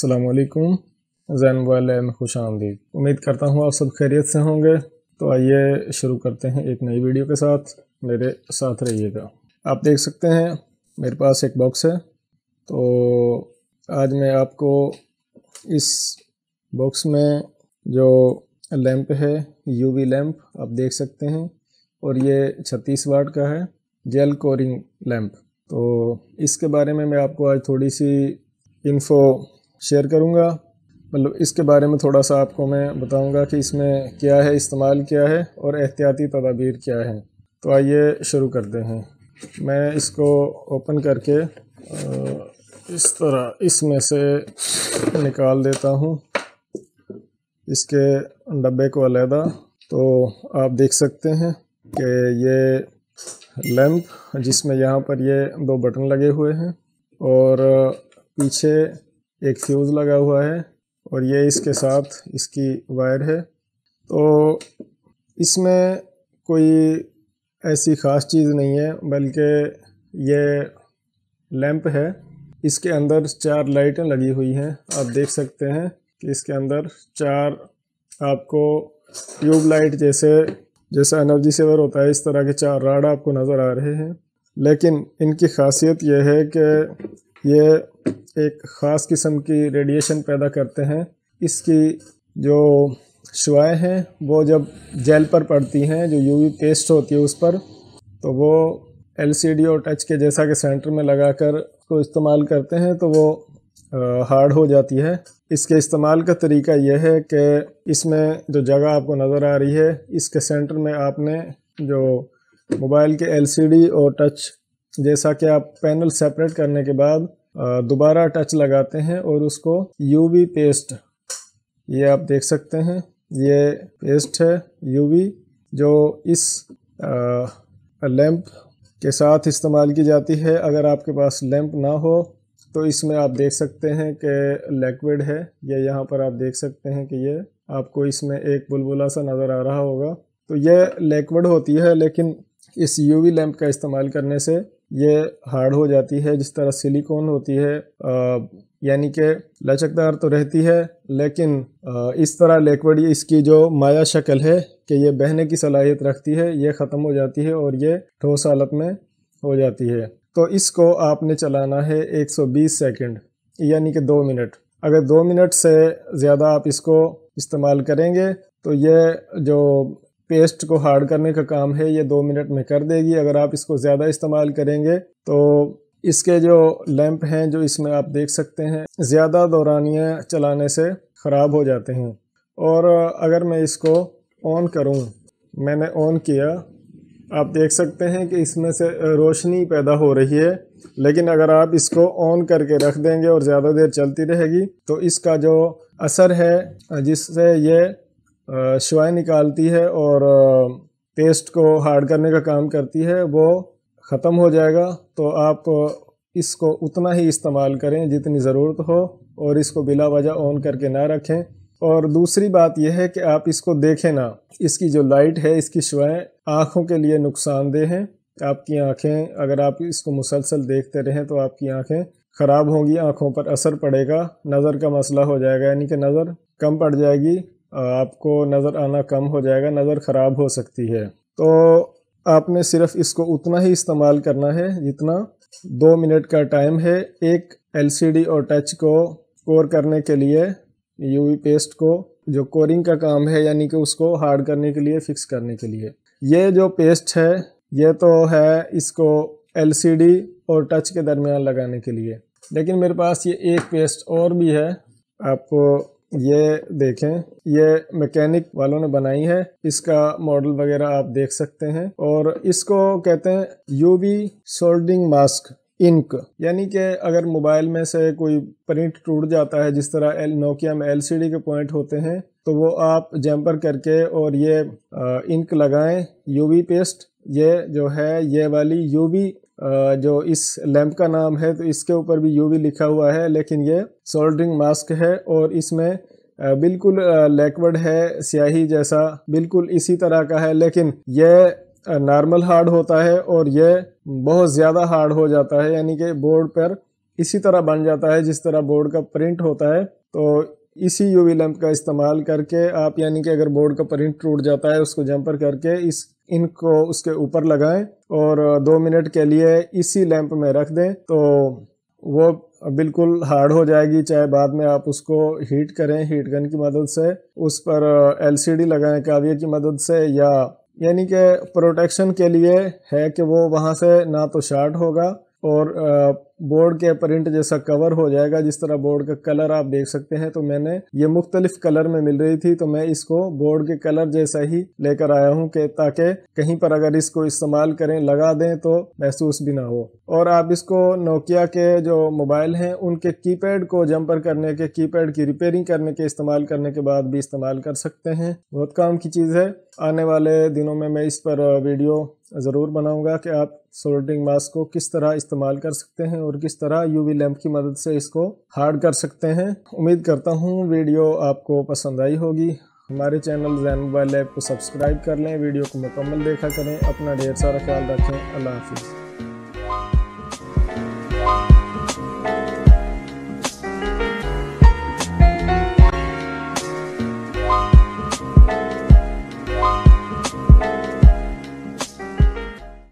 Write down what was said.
असलकुम जैन वाले में खुश आमदीद। उम्मीद करता हूँ आप सब खैरियत से होंगे। तो आइए शुरू करते हैं एक नई वीडियो के साथ। मेरे साथ रहिएगा। आप देख सकते हैं, मेरे पास एक बॉक्स है। तो आज मैं आपको इस बॉक्स में जो लैंप है यूवी लैंप आप देख सकते हैं। और ये 36 वाट का है जेल कोरिंग लैंप तो इसके बारे में मैं आपको आज थोड़ी सी इन्फो शेयर करूँगा। मतलब इसके बारे में थोड़ा सा आपको मैं बताऊँगा कि इसमें क्या है, इस्तेमाल क्या है और एहतियाती तदाबीर क्या है। तो आइए शुरू करते हैं। मैं इसको ओपन करके इस तरह, इसमें से निकाल देता हूँ। इसके डब्बे को अलहदा। तो आप देख सकते हैं कि ये लैंप, जिसमें यहाँ पर ये दो बटन लगे हुए हैं और पीछे एक फ्यूज़ लगा हुआ है और ये इसके साथ इसकी वायर है। तो इसमें कोई ऐसी ख़ास चीज़ नहीं है, बल्कि ये लैंप है। इसके अंदर चार लाइटें लगी हुई हैं। आप देख सकते हैं कि इसके अंदर चार आपको ट्यूब लाइट जैसे, जैसा एनर्जी सेवर होता है, इस तरह के चार राड आपको नज़र आ रहे हैं। लेकिन इनकी खासियत यह है कि ये एक ख़ास किस्म की रेडिएशन पैदा करते हैं। इसकी जो शुआएँ हैं, वो जब जेल पर पड़ती हैं, जो यूवी पेस्ट होती है उस पर तो वो एलसीडी और टच के जैसा के सेंटर में लगाकर को इस्तेमाल करते हैं तो वो हार्ड हो जाती है। इसके इस्तेमाल का तरीका यह है कि इसमें जो जगह आपको नज़र आ रही है, इसके सेंटर में आपने जो मोबाइल के एलसीडी और टच जैसा कि आप पैनल सेपरेट करने के बाद दोबारा टच लगाते हैं और उसको यूवी पेस्ट ये आप देख सकते हैं, ये पेस्ट है यूवी जो इस लैंप के साथ इस्तेमाल की जाती है। अगर आपके पास लैंप ना हो तो इसमें आप देख सकते हैं कि लिक्विड है। ये यहाँ पर आप देख सकते हैं कि ये आपको इसमें एक बुलबुला सा नज़र आ रहा होगा। तो ये लिक्विड होती है, लेकिन इस यूवी लैंप का इस्तेमाल करने से ये हार्ड हो जाती है जिस तरह सिलिकॉन होती है यानी कि लचकदार तो रहती है लेकिन आ, इस तरह लिक्विड इसकी जो माया शक्ल है कि ये बहने की सलाहियत रखती है ये ख़त्म हो जाती है और ये ठोस हालत में हो जाती है। तो इसको आपने चलाना है 120 सेकंड यानी कि दो मिनट। अगर दो मिनट से ज़्यादा आप इसको इस्तेमाल करेंगे तो ये जो पेस्ट को हार्ड करने का काम है, ये दो मिनट में कर देगी। अगर आप इसको ज़्यादा इस्तेमाल करेंगे तो इसके जो लैंप हैं, जो इसमें आप देख सकते हैं, ज़्यादा दौरानियाँ चलाने से ख़राब हो जाते हैं। और अगर मैं इसको ऑन करूँ, मैंने ऑन किया, आप देख सकते हैं कि इसमें से रोशनी पैदा हो रही है। लेकिन अगर आप इसको ऑन करके रख देंगे और ज़्यादा देर चलती रहेगी तो इसका जो असर है, जिससे ये शुआएँ निकालती है और पेस्ट को हार्ड करने का काम करती है, वो ख़त्म हो जाएगा। तो आप इसको उतना ही इस्तेमाल करें जितनी ज़रूरत हो और इसको बिला वजह ऑन करके ना रखें। और दूसरी बात यह है कि आप इसको देखें ना, इसकी जो लाइट है, इसकी शुआएँ आँखों के लिए नुकसानदेह हैं। आपकी आँखें, अगर आप इसको मुसलसल देखते रहें तो आपकी आँखें ख़राब होंगी, आँखों पर असर पड़ेगा, नज़र का मसला हो जाएगा, यानी कि नज़र कम पड़ जाएगी। आपको नज़र आना कम हो जाएगा, नज़र ख़राब हो सकती है। तो आपने सिर्फ़ इसको उतना ही इस्तेमाल करना है जितना दो मिनट का टाइम है एक एलसीडी और टच को कोर करने के लिए यूवी पेस्ट को, जो कोरिंग का काम है, यानी कि उसको हार्ड करने के लिए फिक्स करने के लिए। ये जो पेस्ट है, ये तो है इसको एलसीडी और टच के दरमियान लगाने के लिए। लेकिन मेरे पास ये एक पेस्ट और भी है, आपको ये देखें, ये मैकेनिक वालों ने बनाई है। इसका मॉडल वगैरह आप देख सकते हैं। और इसको कहते हैं यूवी सोल्डिंग मास्क इंक यानी कि अगर मोबाइल में से कोई प्रिंट टूट जाता है, जिस तरह एल नोकिया में एलसीडी के पॉइंट होते हैं तो वो आप जैम्पर करके और ये इंक लगाएँ यूवी पेस्ट ये जो है, ये वाली यूवी जो इस लैंप का नाम है तो इसके ऊपर भी यूवी लिखा हुआ है, लेकिन ये सोल्डरिंग मास्क है और इसमें बिल्कुल लिक्विड है, स्याही जैसा, बिल्कुल इसी तरह का है, लेकिन ये नॉर्मल हार्ड होता है और ये बहुत ज़्यादा हार्ड हो जाता है, यानी कि बोर्ड पर इसी तरह बन जाता है, जिस तरह बोर्ड का प्रिंट होता है। तो इसी यूवी लैंप का इस्तेमाल करके आप, यानी कि अगर बोर्ड का प्रिंट टूट जाता है, उसको जंपर करके इस इनको उसके ऊपर लगाएँ और दो मिनट के लिए इसी लैंप में रख दें तो वो बिल्कुल हार्ड हो जाएगी। चाहे बाद में आप उसको हीट करें, हीट गन की मदद से, उस पर एलसीडी लगाएँ, काव्य की मदद से, या यानी कि प्रोटेक्शन के लिए है कि वो वहाँ से ना तो शार्ट होगा और बोर्ड के प्रिंट जैसा कवर हो जाएगा, जिस तरह बोर्ड का कलर आप देख सकते हैं तो मैंने ये मुख्तलिफ़ कलर में मिल रही थी तो मैं इसको बोर्ड के कलर जैसा ही लेकर आया हूँ कि ताकि कहीं पर अगर इसको इस्तेमाल करें, लगा दें तो महसूस भी ना हो। और आप इसको नोकिया के जो मोबाइल हैं, उनके कीपैड को जंपर करने के, कीपैड की रिपेयरिंग करने के, इस्तेमाल करने के बाद भी इस्तेमाल कर सकते हैं। बहुत काम की चीज़ है। आने वाले दिनों में मैं इस पर वीडियो ज़रूर बनाऊँगा कि आप सोल्डरिंग मास्क को किस तरह इस्तेमाल कर सकते हैं और किस तरह यूवी लैंप की मदद से इसको हार्ड कर सकते हैं। उम्मीद करता हूँ वीडियो आपको पसंद आई होगी। हमारे चैनल जैन मोबाइल ऐप को सब्सक्राइब कर लें। वीडियो को मुकम्मल देखा करें। अपना ढेर सारा ख्याल रखें। अल्लाह हाफिज़।